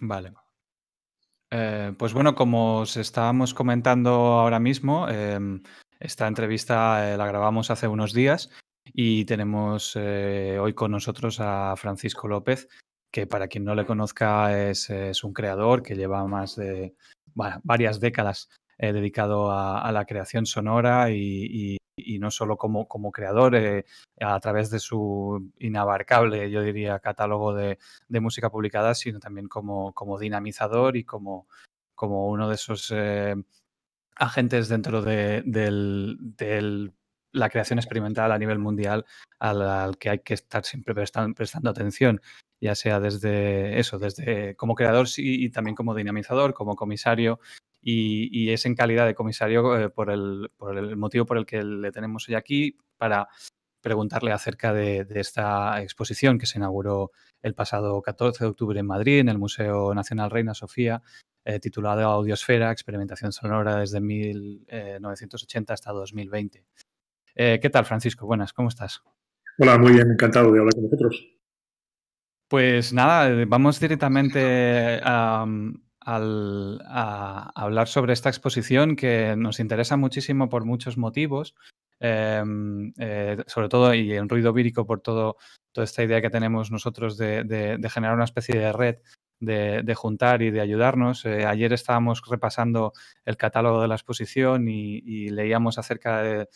Vale. Eh, pues bueno, como os estábamos comentando ahora mismo, em, esta entrevista eh, la grabamos hace unos días y tenemos eh, hoy con nosotros a Francisco López, que para quien no le conozca es, un creador que lleva más de varias décadas dedicado a, la creación sonora y, no solo como, creador, a través de su inabarcable, yo diría, catálogo de, música publicada, sino también como, dinamizador y como, uno de esos agentes dentro de, la creación experimental a nivel mundial al, que hay que estar siempre prestando, atención, ya sea desde eso, desde como creador y, también como dinamizador, como comisario, y, es en calidad de comisario eh, por, el, motivo por el que le tenemos hoy aquí para preguntarle acerca de, esta exposición que se inauguró el pasado 14 de octubre en Madrid, en el Museo Nacional Reina Sofía, eh, titulado Audiosfera, Experimentación Sonora desde 1980 hasta 2020. Eh, ¿Qué tal, Francisco? Buenas, ¿cómo estás? Hola, muy bien, encantado de hablar con vosotros. Pues nada, eh, vamos directamente a, hablar sobre esta exposición que nos interesa muchísimo por muchos motivos, em, sobre todo y en ruido vírico por todo, toda esta idea que tenemos nosotros de generar una especie de red de, juntar y de ayudarnos. Eh, ayer estábamos repasando el catálogo de la exposición y, leíamos acerca de,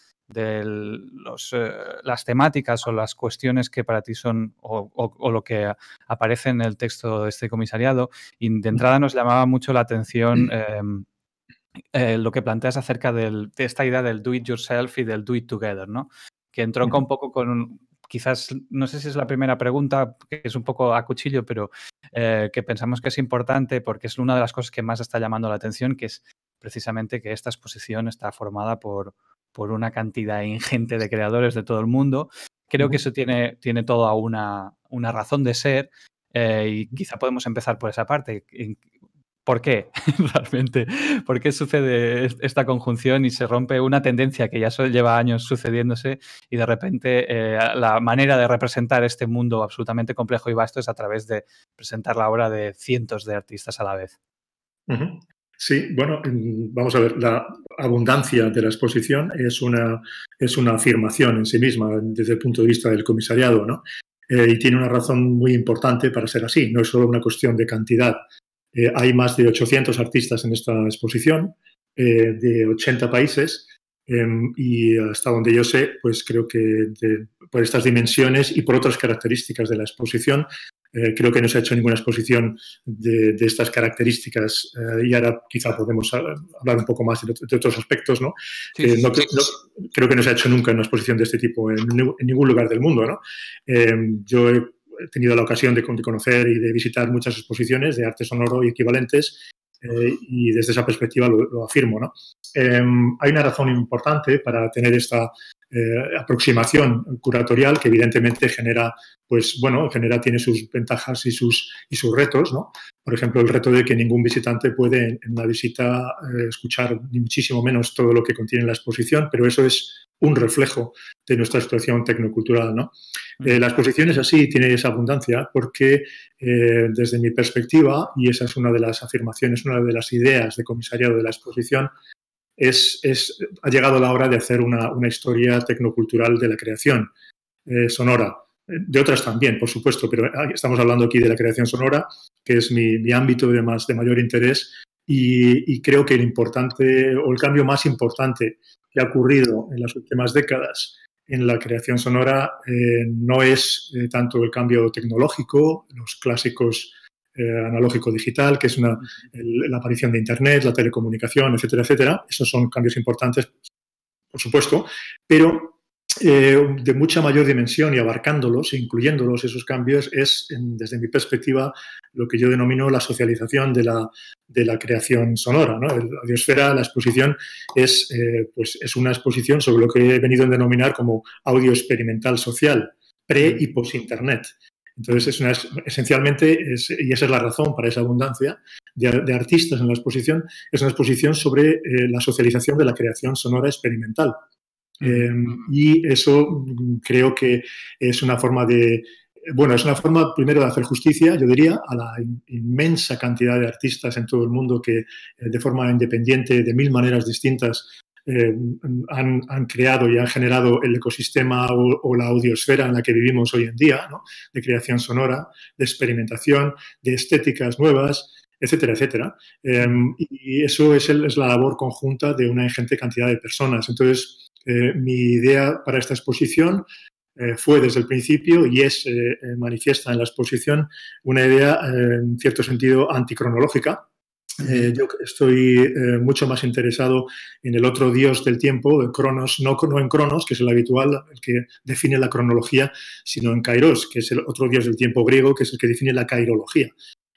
los, eh, las temáticas o las cuestiones que para ti son o, lo que aparece en el texto de este comisariado. Y de entrada nos llamaba mucho la atención em, eh, lo que planteas acerca de esta idea del do it yourself y del do it together, ¿no? que entronca un poco con, quizás, no sé si es la primera pregunta, que es un poco a cuchillo, pero eh, que pensamos que es importante porque es una de las cosas que más está llamando la atención, que es precisamente que esta exposición está formada por, por una cantidad ingente de creadores de todo el mundo. Creo que eso tiene, tiene toda una, una razón de ser eh, y quizá podemos empezar por esa parte. ¿Por qué realmente? ¿Por qué sucede esta conjunción y se rompe una tendencia que ya lleva años sucediéndose y de repente eh, la manera de representar este mundo absolutamente complejo y vasto es a través de presentar la obra de cientos de artistas a la vez? Sí, bueno, mm, vamos a ver, la abundancia de la exposición es una, es una afirmación en sí misma desde el punto de vista del comisariado, ¿no? Eh, y tiene una razón muy importante para ser así. No es solo una cuestión de cantidad, eh, hay más de 800 artistas en esta exposición eh, de 80 países em, y hasta donde yo sé, pues creo que por estas dimensiones y por otras características de la exposición, eh, creo que no se ha hecho ninguna exposición de, estas características y ahora quizá podemos hablar un poco más de, otros aspectos, ¿no? creo que no se ha hecho nunca una exposición de este tipo en, ningún lugar del mundo, ¿no? Em, yo he he tenido la ocasión de, conocer y de visitar muchas exposiciones de arte sonoro y equivalentes eh, y desde esa perspectiva lo, afirmo. ¿no? Em, hay una razón importante para tener esta eh, aproximación curatorial que evidentemente genera, pues bueno, genera, tiene sus ventajas y sus, y sus retos, ¿no? Por ejemplo, el reto de que ningún visitante puede en una visita eh, escuchar ni muchísimo menos todo lo que contiene la exposición, pero eso es un reflejo de nuestra situación tecnocultural, ¿no? Eh, la exposición es así, tiene esa abundancia, porque desde mi perspectiva, y esa es una de las afirmaciones, una de las ideas de comisariado de la exposición, es, ha llegado la hora de hacer una, historia tecnocultural de la creación eh, sonora. De otras también, por supuesto, pero estamos hablando aquí de la creación sonora, que es mi, ámbito de, más, de mayor interés y, creo que el importante o el cambio más importante que ha ocurrido en las últimas décadas en la creación sonora eh, no es eh, tanto el cambio tecnológico, los clásicos eh, analógico-digital, que es una, la aparición de Internet, la telecomunicación, etcétera, etcétera. Esos son cambios importantes, por supuesto, pero eh, de mucha mayor dimensión y abarcándolos, incluyéndolos, esos cambios, es, desde mi perspectiva, lo que yo denomino la socialización de la, de la creación sonora. ¿no? La Audiosfera, la exposición, es, eh, pues es una exposición sobre lo que he venido a denominar como audio experimental social, pre y post-Internet. Entonces, es una, esencialmente, y esa es la razón para esa abundancia de, artistas en la exposición, es una exposición sobre eh, la socialización de la creación sonora experimental. Em, y eso creo que es una forma de bueno, es una forma primero de hacer justicia, yo diría, a la inmensa cantidad de artistas en todo el mundo que eh, de forma independiente, de mil maneras distintas, eh, han, creado y han generado el ecosistema o, la audiosfera en la que vivimos hoy en día, de creación sonora, de experimentación, de estéticas nuevas, etcétera, etcétera. Y eso es, es, la labor conjunta de una ingente cantidad de personas. Entonces, mi idea para esta exposición eh, fue desde el principio y es eh, eh, manifiesta en la exposición una idea en cierto sentido anticronológica. yo estoy mucho más interesado en el otro dios del tiempo, Cronos, no, no, en Cronos, que es el habitual, el que define la cronología, sino en Kairos, que es el otro dios del tiempo griego, que es el que define la kairología.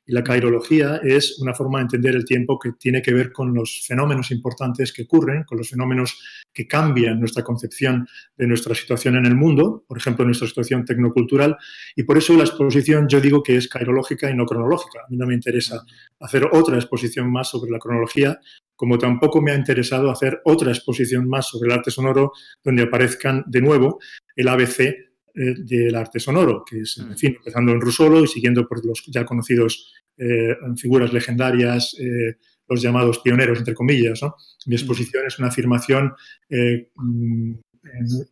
Y la cairología es una forma de entender el tiempo que tiene que ver con los fenómenos importantes que ocurren, con los fenómenos que cambian nuestra concepción de nuestra situación en el mundo, por ejemplo, nuestra situación tecnocultural. Y por eso la exposición yo digo que es cairológica y no cronológica. A mí no me interesa hacer otra exposición más sobre la cronología, como tampoco me ha interesado hacer otra exposición más sobre el arte sonoro donde aparezcan de nuevo el ABC eh, del arte sonoro, que es, en mm. fin, empezando en Rusolo y siguiendo por los ya conocidos eh, figuras legendarias, eh, los llamados pioneros, entre comillas. Mi mm. exposición es una afirmación, mm,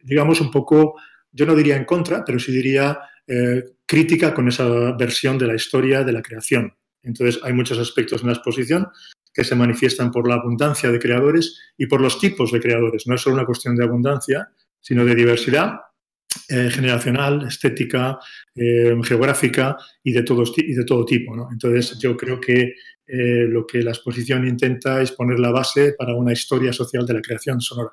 digamos, un poco, yo no diría en contra, pero sí diría crítica con esa versión de la historia de la creación. Entonces, hay muchos aspectos en la exposición que se manifiestan por la abundancia de creadores y por los tipos de creadores. No es solo una cuestión de abundancia, sino de diversidad eh, generacional, estética, eh, geográfica y de, todo, y de todo tipo. Entonces, yo creo que eh, lo que la exposición intenta es poner la base para una historia social de la creación sonora.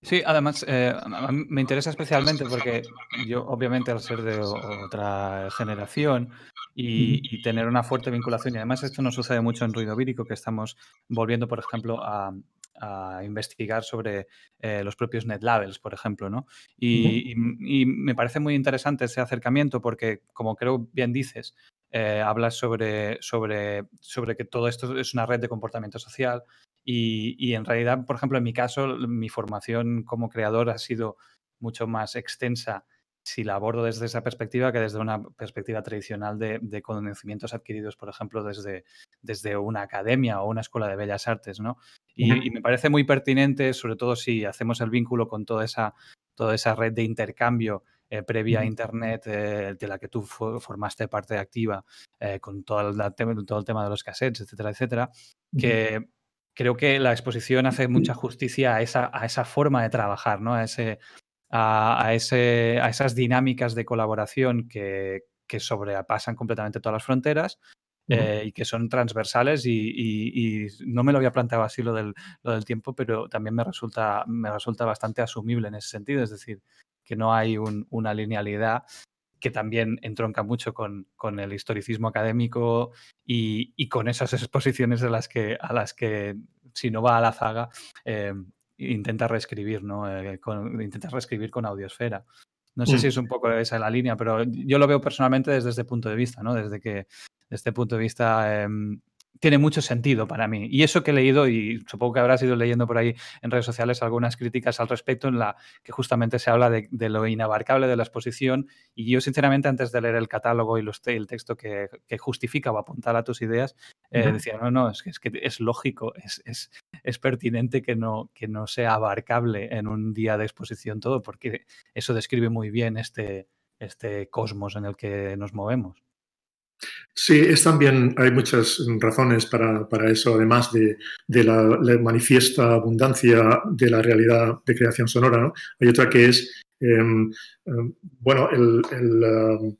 Sí, además me interesa especialmente porque yo obviamente al ser de otra generación y, y, tener una fuerte vinculación, y además esto nos sucede mucho en ruido vírico, que estamos volviendo, por ejemplo, a, a investigar sobre eh, los propios net labels, por ejemplo, ¿no? Y, me parece muy interesante ese acercamiento porque, como creo bien dices, eh, hablas sobre, sobre, sobre que todo esto es una red de comportamiento social y, y, en realidad, por ejemplo, en mi caso, mi formación como creador ha sido mucho más extensa si la abordo desde esa perspectiva que desde una perspectiva tradicional de, conocimientos adquiridos, por ejemplo, desde, desde una academia o una escuela de bellas artes, ¿no? Y, me parece muy pertinente, sobre todo si hacemos el vínculo con toda esa, toda esa red de intercambio eh, previa a Internet eh, de la que tú formaste parte activa, eh, con todo el, todo el tema de los cassettes, etcétera, etcétera, que creo que la exposición hace mucha justicia a esa, a esa forma de trabajar, ¿no? A ese, a, ese, a esas dinámicas de colaboración que, que sobrepasan completamente todas las fronteras eh, y que son transversales y, no me lo había planteado así lo del, tiempo, pero también me resulta, me resulta bastante asumible en ese sentido, es decir, que no hay una linealidad que también entronca mucho con, el historicismo académico y, con esas exposiciones a las que, a las que si no va a la zaga, eh, intenta reescribir, ¿no? Eh, con, intenta reescribir con audiosfera. No sé mm. si es un poco esa la línea, pero yo lo veo personalmente desde este punto de vista, ¿no? Desde que, desde este punto de vista, em, tiene mucho sentido para mí. Y eso que he leído, y supongo que habrás ido leyendo por ahí en redes sociales algunas críticas al respecto, en la que justamente se habla de, lo inabarcable de la exposición. Y yo, sinceramente, antes de leer el catálogo y los el texto que, justifica o apuntala a tus ideas, eh, decía, no, no, es que es, que es lógico, es, es, es, pertinente que no, que no sea abarcable en un día de exposición todo, porque eso describe muy bien este, este cosmos en el que nos movemos. Sí, es también, hay muchas razones para, eso, además de, la, manifiesta abundancia de la realidad de creación sonora. ¿no? Hay otra que es, em, em, bueno, um,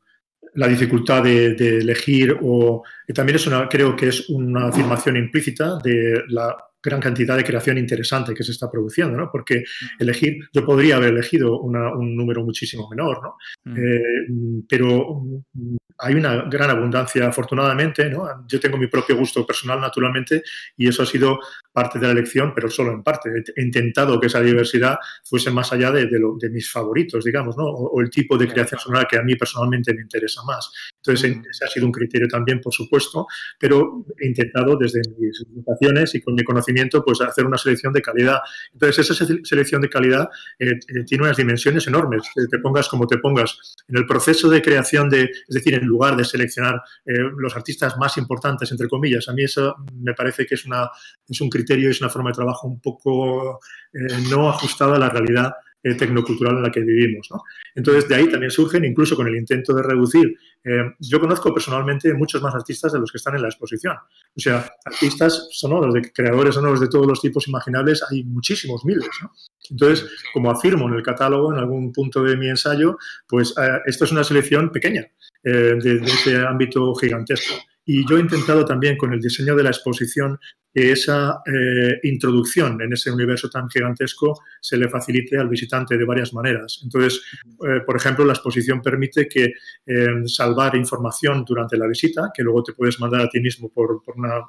la dificultad de, elegir o también es una, creo que es una afirmación implícita de la gran cantidad de creación interesante que se está produciendo, ¿no? Porque mm. elegir, yo podría haber elegido un número muchísimo menor, ¿no? Mm. Eh, pero mm, hay una gran abundancia, afortunadamente, ¿no? Yo tengo mi propio gusto personal, naturalmente, y eso ha sido parte de la elección, pero solo en parte. He intentado que esa diversidad fuese más allá de, de, mis favoritos, digamos, ¿no? O, el tipo de creación sonora que a mí personalmente me interesa más. Entonces, ese ha sido un criterio también, por supuesto, pero he intentado desde mis limitaciones y con mi conocimiento, pues hacer una selección de calidad. Entonces, esa selección de calidad eh, eh, tiene unas dimensiones enormes. Te pongas como te pongas. En el proceso de creación de, es decir, en lugar de seleccionar los artistas más importantes, entre comillas, a mí eso me parece que es, una, es un criterio, es una forma de trabajo un poco eh, no ajustada a la realidad eh, tecnocultural en la que vivimos. Entonces, de ahí también surgen, incluso con el intento de reducir. Eh, yo conozco personalmente muchos más artistas de los que están en la exposición. O sea, artistas sonoros, de creadores sonoros de todos los tipos imaginables, hay muchísimos, miles. Entonces, como afirmo en el catálogo, en algún punto de mi ensayo, pues esto es una selección pequeña de, de ese ámbito gigantesco. Y yo he intentado también con el diseño de la exposición que esa eh, introducción en ese universo tan gigantesco se le facilite al visitante de varias maneras. Entonces, eh, por ejemplo, la exposición permite que eh, salvar información durante la visita, que luego te puedes mandar a ti mismo por, una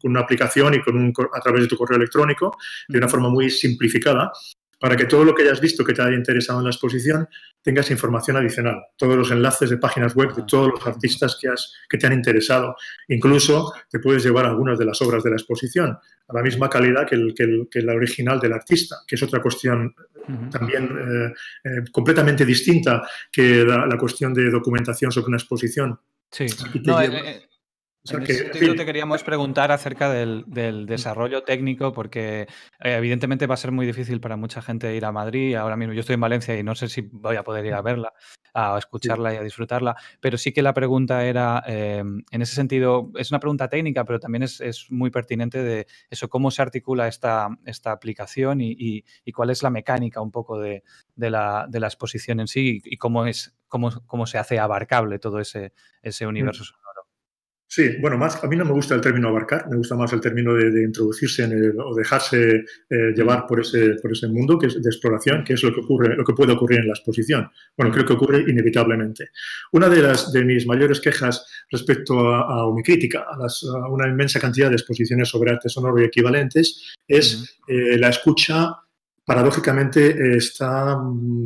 con una aplicación y con un, a través de tu correo electrónico, de una forma muy simplificada, para que todo lo que hayas visto que te haya interesado en la exposición tengas información adicional, todos los enlaces de páginas web de todos los artistas que, has, que te han interesado. Incluso te puedes llevar algunas de las obras de la exposición a la misma calidad que, el, que, la original del artista, que es otra cuestión también eh, eh, completamente distinta que la, cuestión de documentación sobre una exposición. Sí, en ese sentido te queríamos preguntar acerca del, desarrollo técnico, porque eh, evidentemente va a ser muy difícil para mucha gente ir a Madrid. Ahora mismo yo estoy en Valencia y no sé si voy a poder ir a verla, a escucharla y a disfrutarla, pero sí que la pregunta era, em, en ese sentido, es una pregunta técnica, pero también es, muy pertinente de eso, cómo se articula esta, esta aplicación y, cuál es la mecánica un poco de, la, exposición en sí y, cómo, es, cómo, cómo se hace abarcable todo ese, ese mm. universo Sí, bueno, más a mí no me gusta el término abarcar, me gusta más el término de, introducirse en o dejarse eh, llevar por ese, por ese mundo que es de exploración, que es lo que ocurre, lo que puede ocurrir en la exposición. Bueno, creo que ocurre inevitablemente. Una de las de mis mayores quejas respecto a, mi crítica a, una inmensa cantidad de exposiciones sobre arte sonoro y equivalentes es eh, la escucha paradójicamente está mm,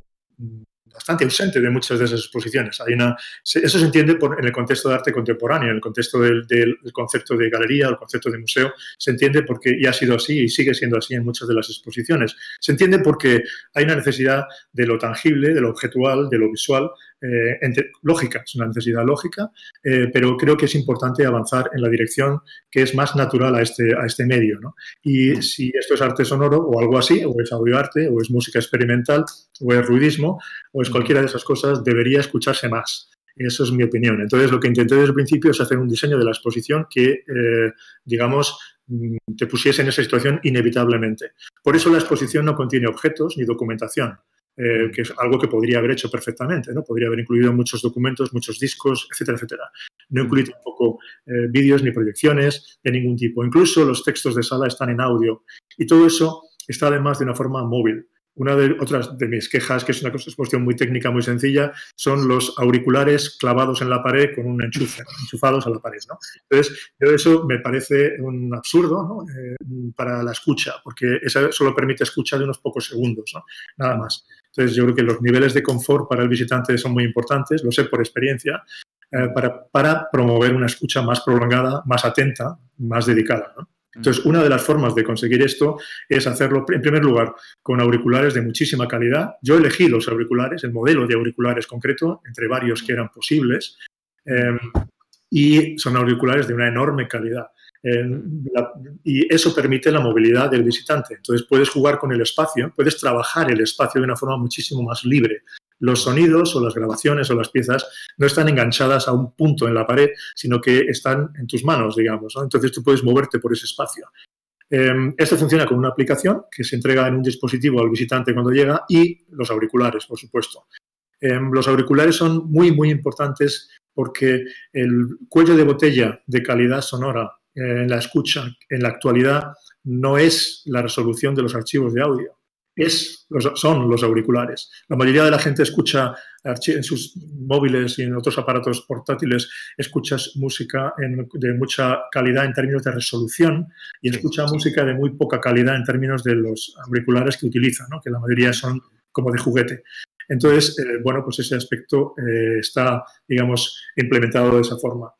bastante ausente de muchas de esas exposiciones. Hay una, eso se entiende por, en el contexto de arte contemporáneo, en el contexto del, concepto de galería, el concepto de museo, se entiende porque ya ha sido así y sigue siendo así en muchas de las exposiciones. Se entiende porque hay una necesidad de lo tangible, de lo objetual, de lo visual, eh, lógica, es una necesidad lógica, eh, pero creo que es importante avanzar en la dirección que es más natural a este, a este medio. ¿no? Y si esto es arte sonoro o algo así, o es audioarte, o es música experimental, o es ruidismo, o es cualquiera de esas cosas, debería escucharse más. Eso es mi opinión. Entonces, lo que intenté desde el principio es hacer un diseño de la exposición que, eh, digamos, mm, te pusiese en esa situación inevitablemente. Por eso la exposición no contiene objetos ni documentación. Eh, que es algo que podría haber hecho perfectamente, ¿no? Podría haber incluido muchos documentos, muchos discos, etcétera, etcétera. No incluye tampoco eh, vídeos ni proyecciones de ningún tipo. Incluso los textos de sala están en audio. Y todo eso está además de una forma móvil. Una de otras de mis quejas, que es una cuestión muy técnica, muy sencilla, son los auriculares clavados en la pared con un enchufe, enchufados a la pared. ¿no? Entonces, eso me parece un absurdo eh, para la escucha, porque eso solo permite escucha de unos pocos segundos, ¿no? nada más. Entonces, yo creo que los niveles de confort para el visitante son muy importantes, lo sé por experiencia, eh, para, para promover una escucha más prolongada, más atenta, más dedicada. ¿no? Entonces, una de las formas de conseguir esto es hacerlo, en primer lugar, con auriculares de muchísima calidad. Yo elegí los auriculares, el modelo de auriculares concreto, entre varios que eran posibles, em, y son auriculares de una enorme calidad. Y eso permite la movilidad del visitante. Entonces, puedes jugar con el espacio, puedes trabajar el espacio de una forma muchísimo más libre los sonidos o las grabaciones o las piezas no están enganchadas a un punto en la pared, sino que están en tus manos, digamos. Entonces tú puedes moverte por ese espacio. Em, esto funciona con una aplicación que se entrega en un dispositivo al visitante cuando llega y los auriculares, por supuesto. Em, los auriculares son muy, muy importantes porque el cuello de botella de calidad sonora en la escucha en la actualidad no es la resolución de los archivos de audio es, son los auriculares. La mayoría de la gente escucha en sus móviles y en otros aparatos portátiles, escuchas música de mucha calidad en términos de resolución y escucha música de muy poca calidad en términos de los auriculares que utilizan, que la mayoría son como de juguete. Entonces, eh, bueno, pues ese aspecto eh, está, digamos, implementado de esa forma.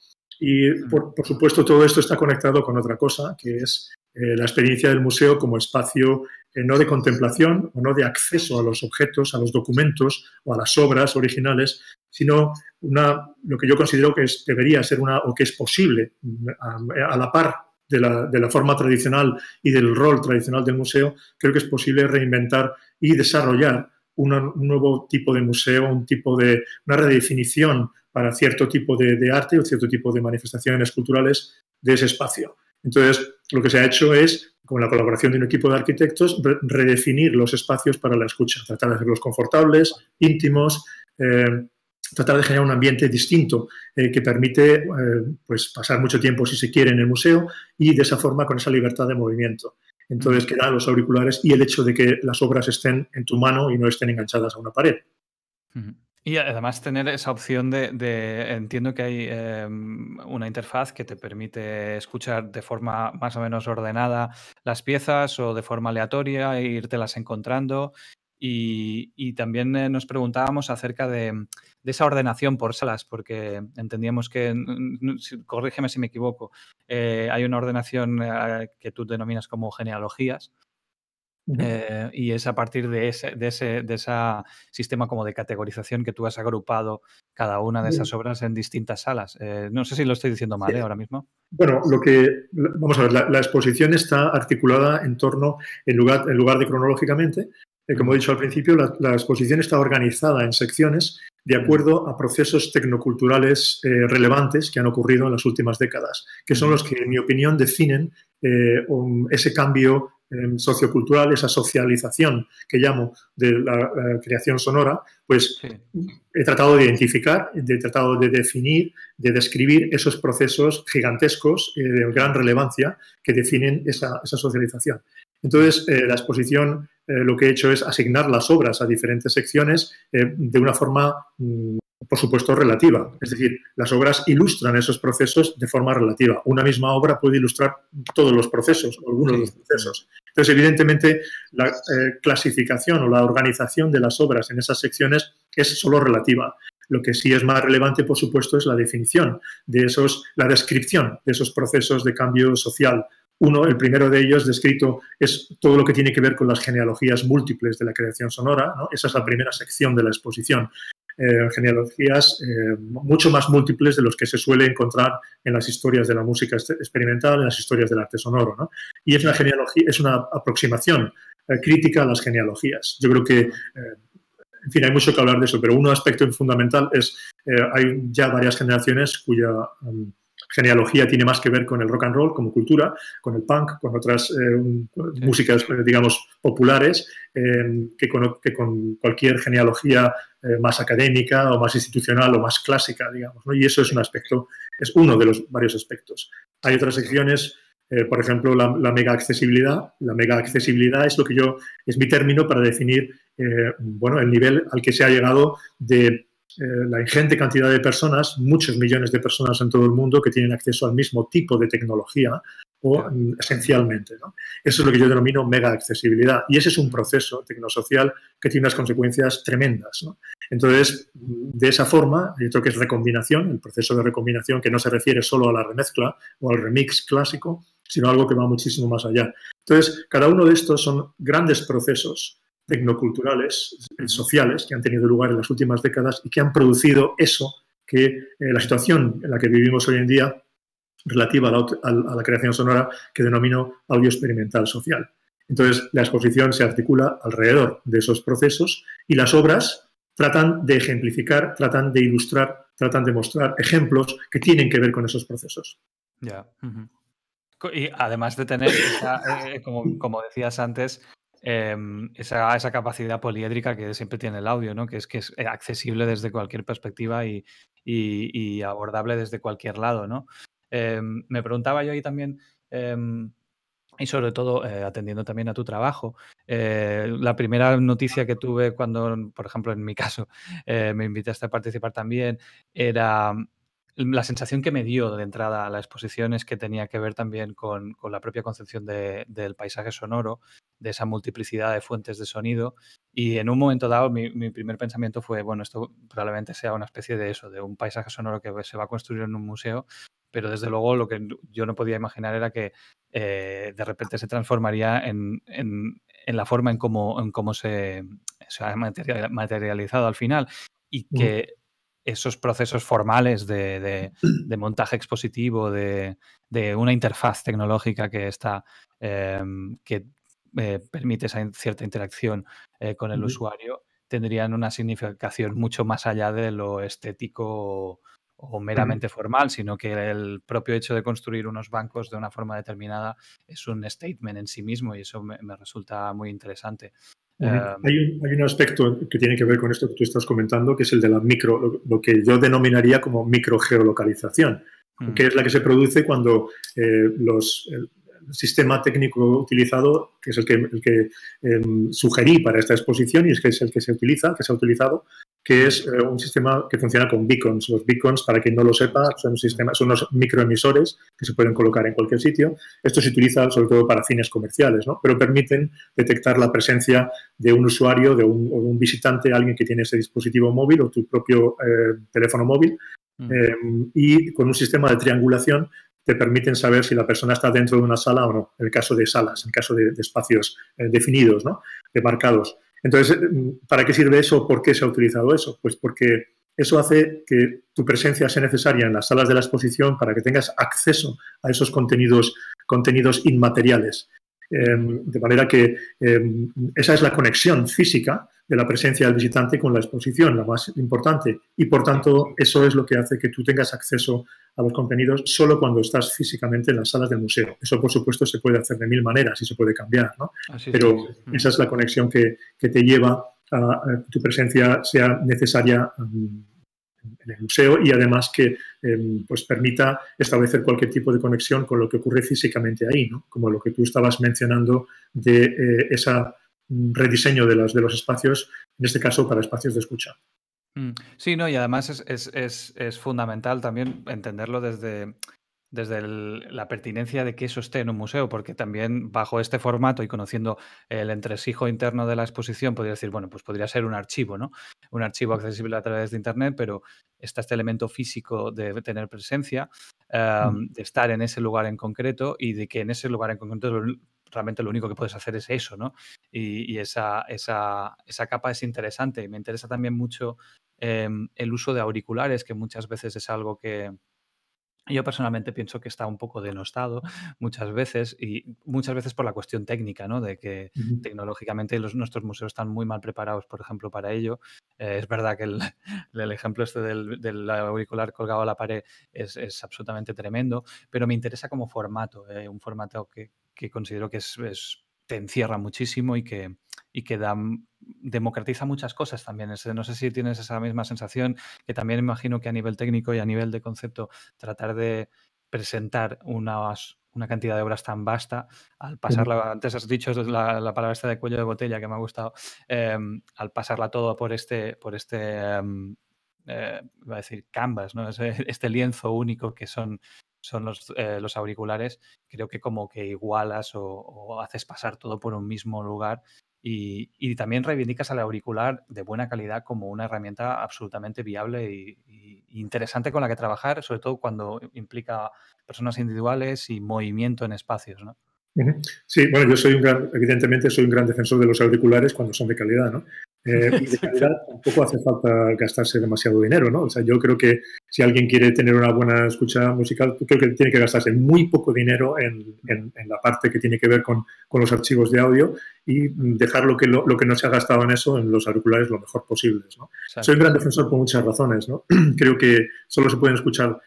Y, por, supuesto, todo esto está conectado con otra cosa, que es eh, la experiencia del museo como espacio no de contemplación o no de acceso a los objetos, a los documentos o a las obras originales, sino una, lo que yo considero que es, debería ser una, o que es posible, a, la par de la, de la, forma tradicional y del rol tradicional del museo, creo que es posible reinventar y desarrollar un nuevo tipo de museo, un tipo de, una redefinición para cierto tipo de, de arte o cierto tipo de manifestaciones culturales de ese espacio. Entonces, lo que se ha hecho es, con la colaboración de un equipo de arquitectos, redefinir los espacios para la escucha, tratar de hacerlos confortables, íntimos, eh, tratar de generar un ambiente distinto eh, que permite eh, pues pasar mucho tiempo, si se quiere, en el museo y de esa forma con esa libertad de movimiento. Entonces quedan los auriculares y el hecho de que las obras estén en tu mano y no estén enganchadas a una pared. Y además tener esa opción de, entiendo que hay em, una interfaz que te permite escuchar de forma más o menos ordenada las piezas o de forma aleatoria e irtelas encontrando. Y, también eh, nos preguntábamos acerca de, esa ordenación por salas, porque entendíamos que, corrígeme si me equivoco, eh, hay una ordenación eh, que tú denominas como genealogías, y es a partir de ese, de ese de esa sistema como de categorización que tú has agrupado cada una de esas obras en distintas salas. no sé si lo estoy diciendo mal ahora mismo. Bueno, lo que vamos a ver, la, exposición está articulada en torno, en lugar, en lugar de cronológicamente, como he dicho al principio, la, exposición está organizada en secciones de acuerdo a procesos tecnoculturales eh, relevantes que han ocurrido en las últimas décadas, que son los que, en mi opinión, definen eh, ese cambio eh, sociocultural, esa socialización que llamo de la, creación sonora, pues he tratado de identificar, he tratado de definir, de describir esos procesos gigantescos de gran relevancia que definen esa, esa socialización. Entonces, la exposición eh, lo que he hecho es asignar las obras a diferentes secciones eh, de una forma, mm, por supuesto, relativa. Es decir, las obras ilustran esos procesos de forma relativa. Una misma obra puede ilustrar todos los procesos, algunos de los procesos. Entonces, evidentemente, la eh, clasificación o la organización de las obras en esas secciones es solo relativa. Lo que sí es más relevante, por supuesto, es la definición de esos, la descripción de esos procesos de cambio social, uno, el primero de ellos descrito es todo lo que tiene que ver con las genealogías múltiples de la creación sonora. Esa es la primera sección de la exposición. Eh, genealogías eh, mucho más múltiples de los que se suele encontrar en las historias de la música experimental, en las historias del arte sonoro. Y es una genealogía, es una aproximación eh, crítica a las genealogías. Yo creo que en fin, hay mucho que hablar de eso, pero un aspecto fundamental es, hay ya varias generaciones cuya um, genealogía tiene más que ver con el rock and roll como cultura, con el punk, con otras eh, músicas, eh, digamos, populares, eh, que, con, cualquier genealogía más académica o más institucional o más clásica, digamos. Y eso es un aspecto, es uno de los varios aspectos. Hay otras secciones, por ejemplo, la, la, mega accesibilidad. La mega accesibilidad es lo que yo, es mi término para definir, bueno, el nivel al que se ha llegado de eh, la ingente cantidad de personas, muchos millones de personas en todo el mundo que tienen acceso al mismo tipo de tecnología o mm, esencialmente. Eso es lo que yo denomino mega accesibilidad y ese es un proceso tecnosocial que tiene unas consecuencias tremendas. Entonces, de esa forma, yo creo que es recombinación, el proceso de recombinación que no se refiere solo a la remezcla o al remix clásico, sino algo que va muchísimo más allá. Entonces, cada uno de estos son grandes procesos tecnoculturales, eh, sociales, que han tenido lugar en las últimas décadas y que han producido eso que eh, la situación en la que vivimos hoy en día relativa a la, creación sonora que denomino audio experimental social. Entonces, la exposición se articula alrededor de esos procesos y las obras tratan de ejemplificar, tratan de ilustrar, tratan de mostrar ejemplos que tienen que ver con esos procesos. Ya. Y además de tener, eh, como, como, decías antes, Em, esa, esa, capacidad poliédrica que siempre tiene el audio, ¿no? que es que es eh, accesible desde cualquier perspectiva y, y, abordable desde cualquier lado. ¿no? Em, me preguntaba yo ahí también, em, y sobre todo eh, atendiendo también a tu trabajo. Eh, la primera noticia que tuve cuando, por ejemplo, en mi caso, me invitaste a participar también, era la sensación que me dio de entrada a la exposición es que tenía que ver también con, la propia concepción del paisaje sonoro, de esa multiplicidad de fuentes de sonido. Y en un momento dado, mi, mi, primer pensamiento fue, bueno, esto probablemente sea una especie de eso, de un paisaje sonoro que se va a construir en un museo, pero desde luego lo que yo no podía imaginar era que eh, de repente se transformaría en, la forma en cómo, en cómo se, ha materializado al final y que esos procesos formales de, montaje expositivo, de, una interfaz tecnológica que está em, que eh, permite esa cierta interacción eh, con el usuario, tendrían una significación mucho más allá de lo estético o meramente formal, sino que el propio hecho de construir unos bancos de una forma determinada es un statement en sí mismo y eso me, resulta muy interesante. Em, hay, un, aspecto que tiene que ver con esto que tú estás comentando, que es el de la micro, lo, que yo denominaría como microgeolocalización, mm. que es la que se produce cuando eh, los, el, sistema técnico utilizado, que es el que, el que em, sugerí para esta exposición y es que es el que se utiliza, que se ha utilizado, que es eh, un sistema que funciona con beacons. Los beacons, para quien no lo sepa, son, sistemas, son unos microemisores que se pueden colocar en cualquier sitio. Esto se utiliza sobre todo para fines comerciales, ¿no? pero permiten detectar la presencia de un usuario, de un, o un visitante, alguien que tiene ese dispositivo móvil o tu propio eh, teléfono móvil. Mm. Eh, y con un sistema de triangulación te permiten saber si la persona está dentro de una sala o no, en el caso de salas, en el caso de, espacios definidos, ¿no? demarcados. Entonces, ¿para qué sirve eso? ¿Por qué se ha utilizado eso? Pues porque eso hace que tu presencia sea necesaria en las salas de la exposición para que tengas acceso a esos contenidos, inmateriales. Em, de manera que em, esa es la conexión física de la presencia del visitante con la exposición, la más importante. Y por tanto, eso es lo que hace que tú tengas acceso a los contenidos solo cuando estás físicamente en las salas del museo. Eso, por supuesto, se puede hacer de mil maneras y se puede cambiar, ¿no? Pero esa es la conexión que, te lleva a, que tu presencia sea necesaria en el museo y además que em, pues permita establecer cualquier tipo de conexión con lo que ocurre físicamente ahí, ¿no? como lo que tú estabas mencionando de eh, ese rediseño de los, de los espacios, en este caso para espacios de escucha. Mm, sí, no, y además es, fundamental también entenderlo desde, desde la pertinencia de que eso esté en un museo, porque también bajo este formato y conociendo el entresijo interno de la exposición, podría decir, bueno, pues podría ser un archivo, ¿no? Un archivo accesible a través de Internet, pero está este elemento físico de tener presencia, mm. de estar en ese lugar en concreto y de que en ese lugar en concreto realmente lo único que puedes hacer es eso, ¿no? Y, esa, esa, esa, capa es interesante. Me interesa también mucho Em, el uso de auriculares, que muchas veces es algo que, yo personalmente pienso que está un poco denostado muchas veces y muchas veces por la cuestión técnica, ¿no? De que tecnológicamente los, nuestros museos están muy mal preparados, por ejemplo, para ello. Eh, es verdad que el, ejemplo este del, auricular colgado a la pared es, absolutamente tremendo, pero me interesa como formato, eh, un formato que, considero que es, te encierra muchísimo y que, y que da, democratiza muchas cosas también. No sé si tienes esa misma sensación, que también imagino que a nivel técnico y a nivel de concepto, tratar de presentar unas, una cantidad de obras tan vasta, al pasarla, antes has dicho la, la, palabra esta de cuello de botella que me ha gustado, em, al pasarla todo por este, por este em, eh, a decir, canvas, ¿no? este lienzo único que son son los, eh, los, auriculares, creo que como que igualas o, haces pasar todo por un mismo lugar y, también reivindicas al auricular de buena calidad como una herramienta absolutamente viable y, interesante con la que trabajar, sobre todo cuando implica personas individuales y movimiento en espacios, ¿no? Sí, bueno, yo soy un gran, evidentemente soy un gran defensor de los auriculares cuando son de calidad, ¿no? Eh, y de calidad tampoco hace falta gastarse demasiado dinero, ¿no? O sea, yo creo que si alguien quiere tener una buena escucha musical, creo que tiene que gastarse muy poco dinero en, en, la parte que tiene que ver con, con, los archivos de audio y dejar lo que, lo, que no se ha gastado en eso en los auriculares lo mejor posible, ¿no? Soy un gran defensor por muchas razones, ¿no? creo que solo se pueden escuchar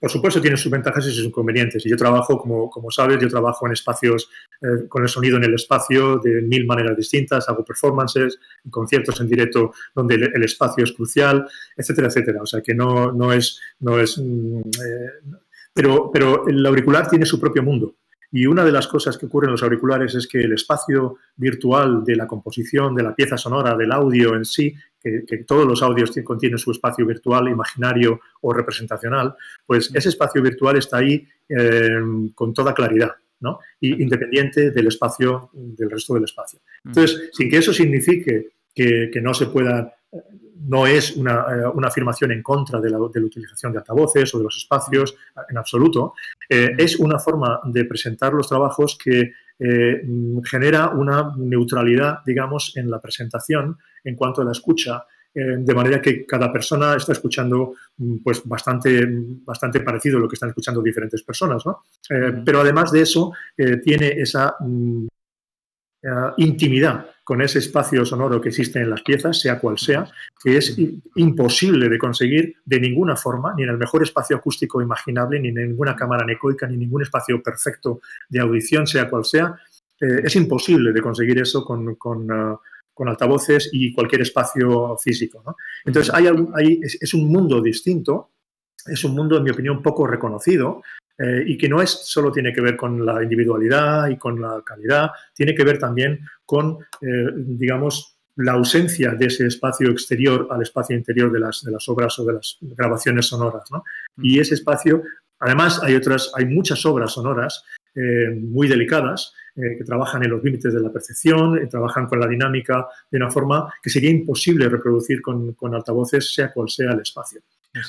por supuesto tiene sus ventajas y sus inconvenientes. Y yo trabajo, como, sabes, yo trabajo en espacios eh, con el sonido en el espacio de mil maneras distintas, hago performances, conciertos en directo donde el, espacio es crucial, etcétera, etcétera. O sea que no, no es... No es mm, eh, pero, pero el auricular tiene su propio mundo Y una de las cosas que ocurre en los auriculares es que el espacio virtual de la composición, de la pieza sonora, del audio en sí, que, todos los audios contienen su espacio virtual, imaginario o representacional, pues ese espacio virtual está ahí eh, con toda claridad. ¿no? Y independiente del espacio, del resto del espacio. Entonces, sin que eso signifique que, que no se pueda no es eh, una, afirmación en contra de la, utilización de altavoces o de los espacios, en absoluto. Eh, es una forma de presentar los trabajos que eh, genera una neutralidad, digamos, en la presentación en cuanto a la escucha, de manera que cada persona está escuchando mm, pues, bastante, bastante parecido a lo que están escuchando diferentes personas. pero además de eso, tiene esa mm, intimidad con ese espacio sonoro que existe en las piezas, sea cual sea, que es imposible de conseguir de ninguna forma, ni en el mejor espacio acústico imaginable, ni en ninguna cámara anecoica, ni en ningún espacio perfecto de audición, sea cual sea. Eh, es imposible de conseguir eso con, con, uh, altavoces y cualquier espacio físico. Entonces, hay, hay, es un mundo distinto, es un mundo, en mi opinión, poco reconocido, eh, y que no es solo tiene que ver con la individualidad y con la calidad, tiene que ver también con, eh, digamos, la ausencia de ese espacio exterior al espacio interior de las, de las obras o de las grabaciones sonoras. ¿no? Y ese espacio, además, hay otras, hay muchas obras sonoras eh, muy delicadas que trabajan en los límites de la percepción, trabajan con la dinámica de una forma que sería imposible reproducir con, con altavoces, sea cual sea el espacio.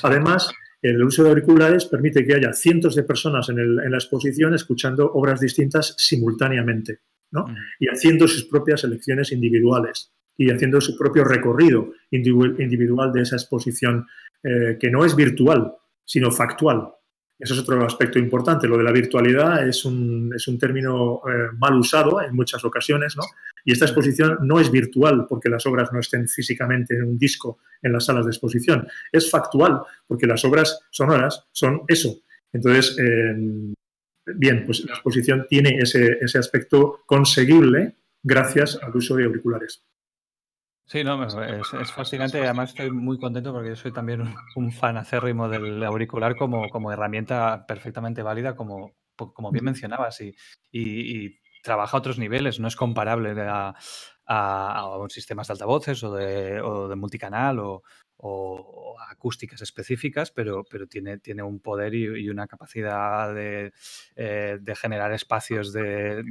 Además, el uso de auriculares permite que haya cientos de personas en, la exposición escuchando obras distintas simultáneamente ¿no? Mm. y haciendo sus propias elecciones individuales y haciendo su propio recorrido individual de esa exposición eh, que no es virtual, sino factual. Eso es otro aspecto importante. Lo de la virtualidad es un, es un término eh, mal usado en muchas ocasiones, ¿no? Y esta exposición no es virtual porque las obras no estén físicamente en un disco en las salas de exposición. Es factual porque las obras sonoras son eso. Entonces, eh, bien, pues la exposición tiene ese, ese aspecto conseguible gracias al uso de auriculares. Sí, no, es, fascinante y además estoy muy contento porque yo soy también un, fan acérrimo del auricular como, como herramienta perfectamente válida, como, como bien mencionabas, y, y, trabaja a otros niveles, no es comparable a, a, sistemas de altavoces o de, o de multicanal o, o, acústicas específicas, pero, pero tiene, tiene un poder y, una capacidad de, eh, de generar espacios de,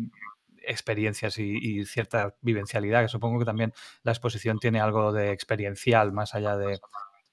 experiencias y, cierta vivencialidad, que supongo que también la exposición tiene algo de experiencial más allá de,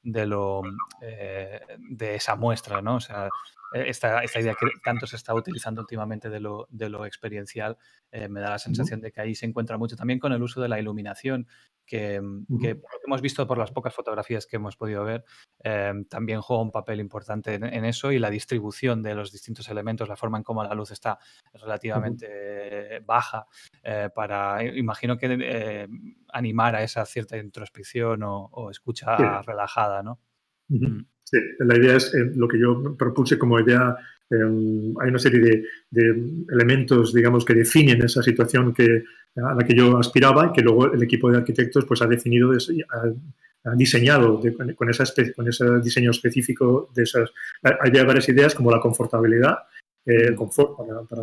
de lo eh, de esa muestra, ¿no? Sea, esta, esta, idea que tanto se está utilizando últimamente de lo, de lo experiencial, eh, me da la sensación de que ahí se encuentra mucho también con el uso de la iluminación que, mm, que hemos visto por las pocas fotografías que hemos podido ver, em, también juega un papel importante en, eso y la distribución de los distintos elementos, la forma en cómo la luz está relativamente baja, eh, para, imagino que eh, animar a esa cierta introspección o, escucha relajada, ¿no? Mm. Sí, la idea es eh, lo que yo propuse como idea em, hay una serie de, de, elementos, digamos, que definen esa situación que, a la que yo aspiraba y que luego el equipo de arquitectos pues, ha definido, ha, diseñado con, esa con ese diseño específico de esas. Hay varias ideas como la confortabilidad, eh, el confort, para,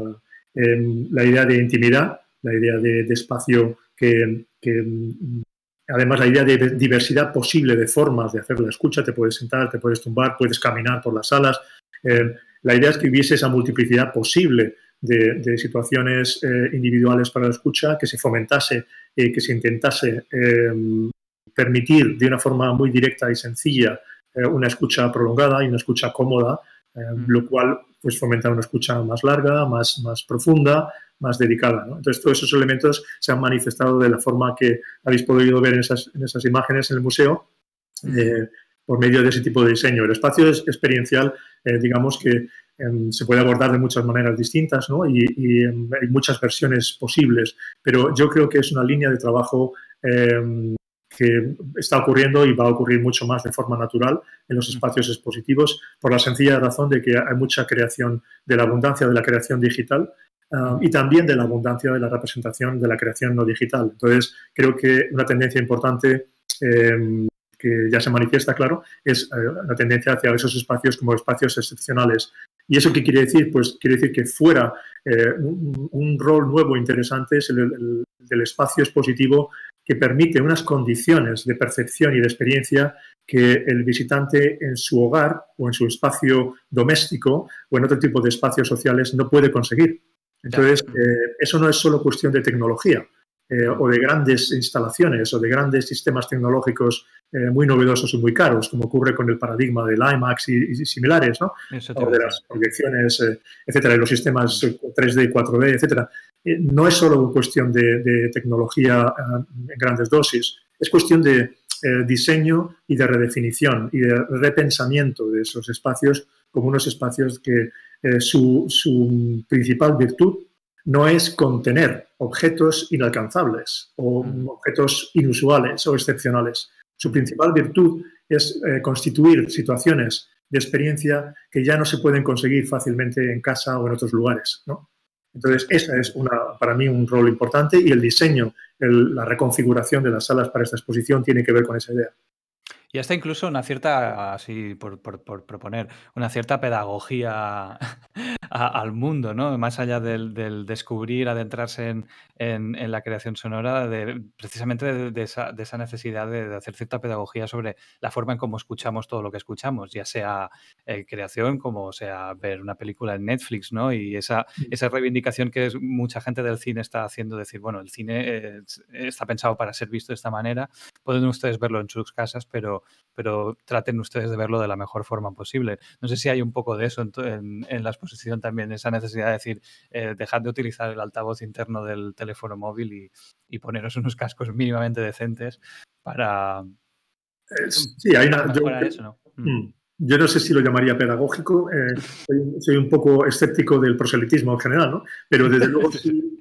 em, la idea de intimidad, la idea de, espacio que, además la idea de diversidad posible de formas de hacer la escucha, te puedes sentar, te puedes tumbar, puedes caminar por las salas. Em, la idea es que hubiese esa multiplicidad posible de, situaciones eh, individuales para la escucha, que se fomentase, y que se intentase em, permitir de una forma muy directa y sencilla eh, una escucha prolongada y una escucha cómoda, mm. lo cual pues fomenta una escucha más larga, más, más profunda, más dedicada. Entonces, todos esos elementos se han manifestado de la forma que habéis podido ver en esas, en esas imágenes en el museo. Eh, por medio de ese tipo de diseño. El espacio es experiencial, digamos que Em, se puede abordar de muchas maneras distintas ¿no? y, em, hay muchas versiones posibles, pero yo creo que es una línea de trabajo em, que está ocurriendo y va a ocurrir mucho más de forma natural en los espacios expositivos por la sencilla razón de que hay mucha creación de la abundancia de la creación digital y también de la abundancia de la representación de la creación no digital. Entonces, creo que una tendencia importante que ya se manifiesta, claro, es la tendencia hacia esos espacios como espacios excepcionales. ¿Y eso qué quiere decir? Pues quiere decir que fuera un, rol nuevo interesante es el, del espacio expositivo que permite unas condiciones de percepción y de experiencia que el visitante en su hogar o en su espacio doméstico o en otro tipo de espacios sociales no puede conseguir. Entonces, eh, eso no es solo cuestión de tecnología eh, o de grandes instalaciones o de grandes sistemas tecnológicos eh, muy novedosos y muy caros, como ocurre con el paradigma del IMAX y, similares, ¿no? o de las proyecciones, etcétera, de los sistemas 3D, 4D, etcétera. Eh, no es solo cuestión de, tecnología eh, en grandes dosis, es cuestión de eh, diseño y de redefinición y de repensamiento de esos espacios como unos espacios que su, principal virtud no es contener objetos inalcanzables o objetos inusuales o excepcionales. Su principal virtud es constituir situaciones de experiencia que ya no se pueden conseguir fácilmente en casa o en otros lugares. ¿no? Entonces, ese es una, para mí un rol importante y el diseño, la reconfiguración de las salas para esta exposición tiene que ver con esa idea. Y hasta incluso una cierta, así por, proponer, una cierta pedagogía al mundo, ¿no? Más allá del, descubrir, adentrarse en, la creación sonora, de, precisamente de, esa, necesidad de, hacer cierta pedagogía sobre la forma en cómo escuchamos todo lo que escuchamos, ya sea eh, creación como sea ver una película en Netflix, ¿no? Y esa, mm. esa reivindicación que mucha gente del cine está haciendo, decir, bueno, el cine está pensado para ser visto de esta manera, pueden ustedes verlo en sus casas, pero pero, traten ustedes de verlo de la mejor forma posible. No sé si hay un poco de eso en, la exposición también, esa necesidad de decir, eh, dejad de utilizar el altavoz interno del teléfono móvil y, poneros unos cascos mínimamente decentes para... sí, hay una... Mm. Yo, ¿no? sé si lo llamaría pedagógico, eh, soy, un poco escéptico del proselitismo en general, ¿no? pero desde luego sí,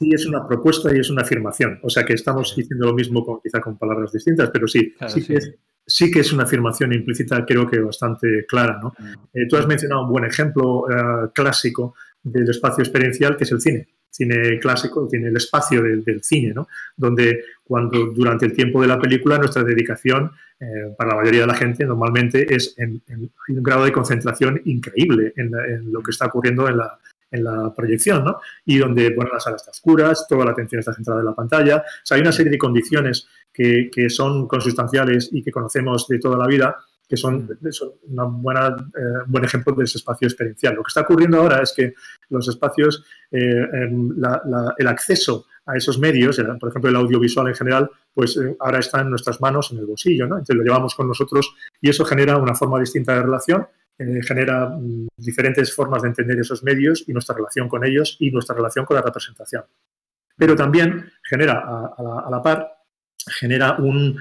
es una propuesta y es una afirmación. O sea que estamos diciendo lo mismo con, quizá con palabras distintas, pero sí, sí, Que es, sí que es una afirmación implícita, creo que bastante clara. ¿no? Mm. Eh, tú has mencionado un buen ejemplo eh, clásico del espacio experiencial, que es el cine. Cine clásico, tiene el espacio del, cine, ¿no? donde cuando durante el tiempo de la película nuestra dedicación eh, para la mayoría de la gente normalmente es en, un grado de concentración increíble en, lo que está ocurriendo en la, en la proyección, ¿no? Y donde, bueno, la sala está oscura, toda la atención está centrada en la pantalla. O sea, hay una serie de condiciones que, que son consustanciales y que conocemos de toda la vida que son, un buena, eh, buen ejemplo de ese espacio experiencial. Lo que está ocurriendo ahora es que los espacios, eh, em, el acceso a esos medios, por ejemplo el audiovisual en general, pues eh, ahora está en nuestras manos, en el bolsillo, ¿no? Entonces lo llevamos con nosotros y eso genera una forma distinta de relación eh, genera mm, diferentes formas de entender esos medios y nuestra relación con ellos y nuestra relación con la representación. Pero también genera a, la, par genera un,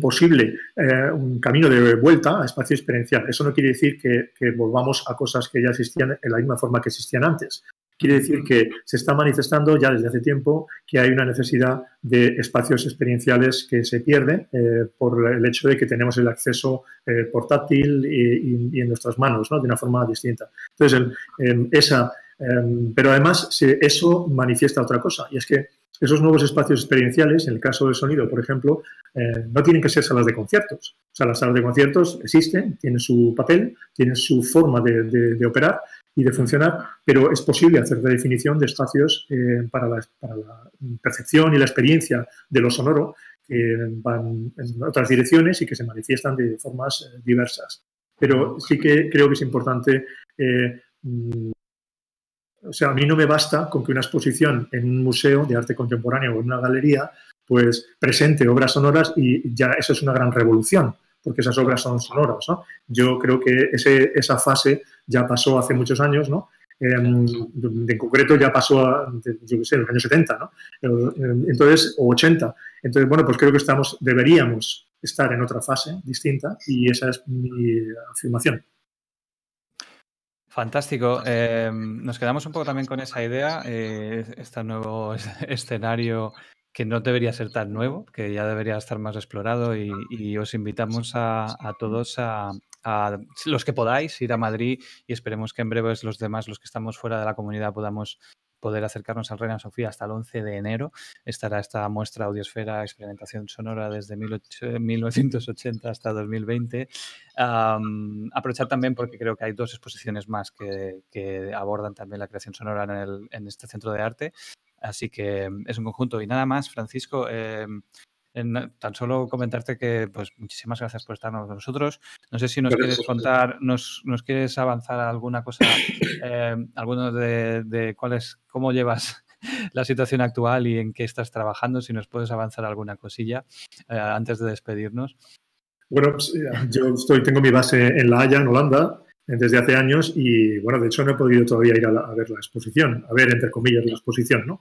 posible eh, un camino de vuelta a espacio experiencial. Eso no quiere decir que, que, volvamos a cosas que ya existían en la misma forma que existían antes, Quiere decir que se está manifestando ya desde hace tiempo que hay una necesidad de espacios experienciales que se pierden eh, por el hecho de que tenemos el acceso eh, portátil y, en nuestras manos, de una forma distinta. Entonces, esa, em, pero además eso manifiesta otra cosa, y es que esos nuevos espacios experienciales, en el caso del sonido, por ejemplo, eh, no tienen que ser salas de conciertos. O sea, las salas de conciertos existen, tienen su papel, tienen su forma de operar, y de funcionar, pero es posible hacer redefinición de espacios eh, para, la, percepción y la experiencia de lo sonoro que van en otras direcciones y que se manifiestan de formas eh, diversas. Pero sí que creo que es importante, mm, o sea, a mí no me basta con que una exposición en un museo de arte contemporáneo o en una galería pues presente obras sonoras y ya eso es una gran revolución porque esas obras son sonoras. ¿no? Yo creo que ese, esa fase ya pasó hace muchos años, ¿no? Em, en concreto ya pasó, a, yo qué sé, los años 70, ¿no? Em, entonces, o 80. Entonces, bueno, pues creo que estamos, deberíamos estar en otra fase distinta y esa es mi afirmación. Fantástico. Em, nos quedamos un poco también con esa idea, eh, este nuevo escenario que no debería ser tan nuevo, que ya debería estar más explorado y, os invitamos a, todos a, los que podáis ir a Madrid y esperemos que en breve los demás, los que estamos fuera de la comunidad, podamos poder acercarnos al Reina Sofía hasta el 11 de enero. Estará esta muestra Audiosfera Experimentación Sonora desde 1980 hasta 2020. aprovechar también porque creo que hay dos exposiciones más que, abordan también la creación sonora en, este centro de arte. Así que es un conjunto. Y nada más, Francisco, em, tan solo comentarte que, pues, muchísimas gracias por estarnos con nosotros. No sé si nos quieres contar, nos, nos quieres avanzar alguna cosa, eh, alguno de, de cuál es, cómo llevas la situación actual y en qué estás trabajando, si nos puedes avanzar alguna cosilla eh, antes de despedirnos. Bueno, pues, eh, yo estoy, tengo mi base en La Haya, en Holanda, desde hace años y, bueno, de hecho no he podido todavía ir a, a, ver la exposición, a ver, entre comillas, la exposición, ¿no?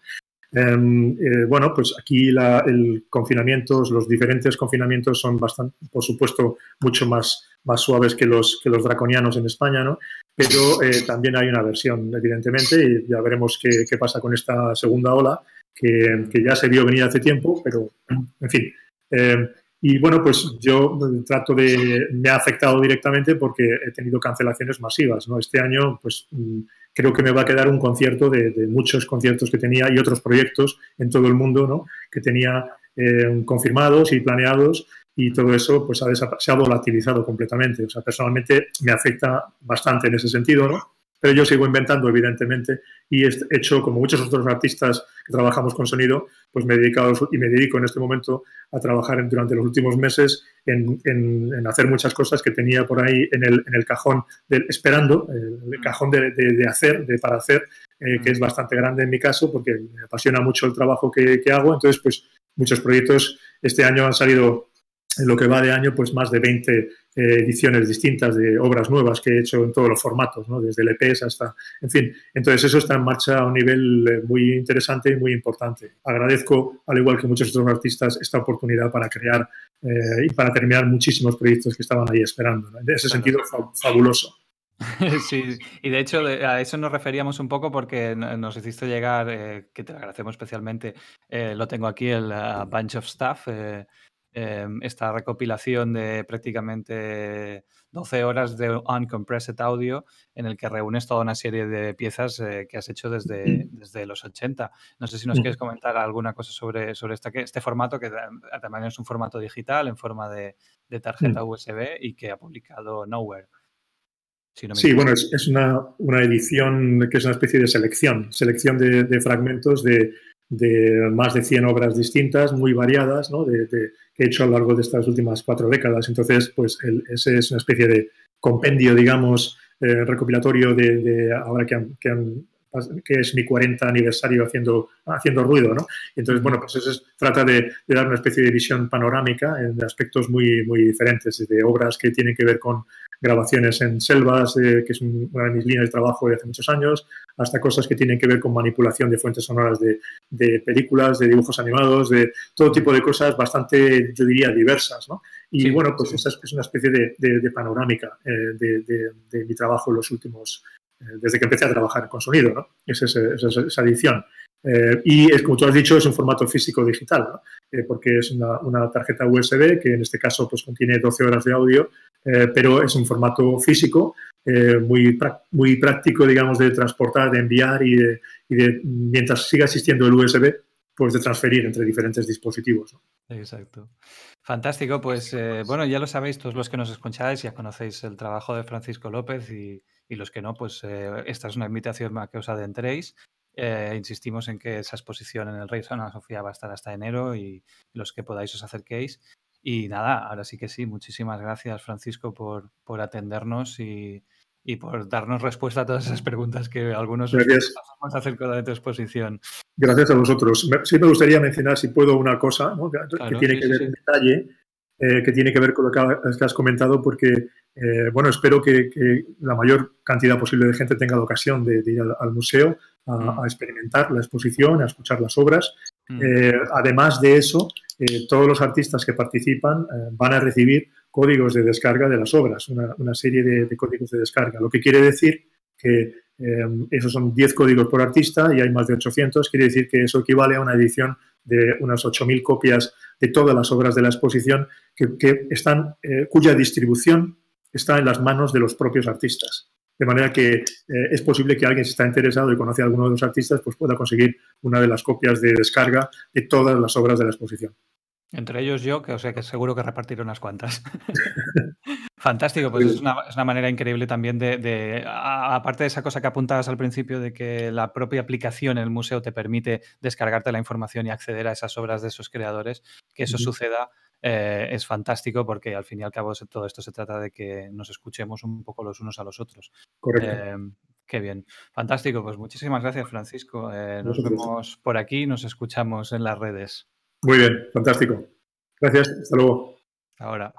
Em, eh, bueno, pues aquí el confinamiento, los diferentes confinamientos son bastante, por supuesto, mucho más, suaves que los, que los draconianos en España, ¿no? Pero eh, también hay una versión, evidentemente, y ya veremos qué, pasa con esta segunda ola, que, que, ya se vio venir hace tiempo, pero, en fin. Eh, y bueno, pues yo trato de, me ha afectado directamente porque he tenido cancelaciones masivas, ¿no? Este año, pues mm, creo que me va a quedar un concierto de, muchos conciertos que tenía y otros proyectos en todo el mundo, ¿no? Que tenía eh, confirmados y planeados y todo eso pues se ha volatilizado completamente. O sea, personalmente me afecta bastante en ese sentido, ¿no? Pero yo sigo inventando, evidentemente, y he hecho, como muchos otros artistas que trabajamos con sonido, pues me he dedicado y me dedico en este momento a trabajar durante los últimos meses en, hacer muchas cosas que tenía por ahí en el, cajón, esperando, el mm. cajón de, hacer, de para hacer, eh, que es mm. bastante grande en mi caso, porque me apasiona mucho el trabajo que, que hago. Entonces, pues muchos proyectos este año han salido en lo que va de año, pues más de 20 eh, ediciones distintas de obras nuevas que he hecho en todos los formatos, ¿no? desde LPs hasta, en fin. Entonces eso está en marcha a un nivel eh, muy interesante y muy importante. Agradezco, al igual que muchos otros artistas, esta oportunidad para crear eh, y para terminar muchísimos proyectos que estaban ahí esperando. En ese sentido, fabuloso. Sí, y de hecho a eso nos referíamos un poco porque nos hiciste llegar, que te agradecemos especialmente, lo tengo aquí, el Bunch of Stuff, Em, esta recopilación de prácticamente 12 horas de uncompressed audio en el que reúnes toda una serie de piezas eh, que has hecho desde, desde, los 80. No sé si nos quieres comentar alguna cosa sobre, sobre este, este formato, que también es un formato digital en forma de, tarjeta USB y que ha publicado Nowhere. sí, bueno, es, una, una, edición que es una especie de selección, selección de fragmentos de, de más de 100 obras distintas, muy variadas, ¿no? de, que he hecho a lo largo de estas últimas cuatro décadas. Entonces, pues ese es una especie de compendio, digamos, eh, recopilatorio de, ahora que, que, es mi 40 aniversario haciendo, haciendo ruido, ¿no? entonces, bueno, pues eso trata de, dar una especie de visión panorámica en aspectos muy, muy diferentes, de obras que tienen que ver con grabaciones en selvas, eh, que es una de mis líneas de trabajo de hace muchos años, hasta cosas que tienen que ver con manipulación de fuentes sonoras de, de películas, de dibujos animados, de todo tipo de cosas bastante, yo diría, diversas. ¿no? Y bueno, pues esa es, una especie de, de panorámica eh, de, mi trabajo en los últimos, eh, desde que empecé a trabajar con sonido, ¿no? Esa es esa edición. Eh, y es, como tú has dicho, es un formato físico digital, eh, porque es una, tarjeta USB que en este caso pues, contiene 12 horas de audio, eh, pero es un formato físico muy, muy práctico, digamos, de transportar, de enviar y, de, mientras siga existiendo el USB, pues de transferir entre diferentes dispositivos. Exacto. Fantástico, pues bueno, ya lo sabéis, todos los que nos escucháis, ya conocéis el trabajo de Francisco López y, y los que no, pues esta es una invitación a que os adentréis. Eh, insistimos en que esa exposición en el Rey Ana Sofía va a estar hasta enero y los que podáis os acerquéis. Y nada, ahora sí que sí, muchísimas gracias Francisco por, por atendernos y, y, por darnos respuesta a todas esas preguntas que algunos vamos a hacer con tu exposición. Gracias a vosotros. Sí me gustaría mencionar, si puedo, una cosa que, tiene que ver en detalle, eh, que tiene que ver con lo que has comentado, porque eh, bueno, espero que, la mayor cantidad posible de gente tenga la ocasión de, ir al, museo mm. a, experimentar la exposición, a escuchar las obras. Mm. Eh, además de eso, eh, todos los artistas que participan van a recibir códigos de descarga de las obras, una, serie de, códigos de descarga, lo que quiere decir que esos son 10 códigos por artista y hay más de 800, quiere decir que eso equivale a una edición de unas 8.000 copias de todas las obras de la exposición que, están, cuya distribución está en las manos de los propios artistas. De manera que eh, es posible que alguien si está interesado y conoce a alguno de los artistas, pues pueda conseguir una de las copias de descarga de todas las obras de la exposición. Entre ellos yo, que o sea que seguro que repartiré unas cuantas. Fantástico, pues es una, es una, manera increíble también de, aparte de esa cosa que apuntabas al principio, de que la propia aplicación en el museo te permite descargarte la información y acceder a esas obras de esos creadores, que eso suceda eh, es fantástico porque al fin y al cabo todo esto se trata de que nos escuchemos un poco los unos a los otros. Correcto. Eh, qué bien. Fantástico, pues muchísimas gracias Francisco. Eh, nos vemos por aquí, nos escuchamos en las redes. Muy bien, fantástico. Gracias, hasta luego. Ahora.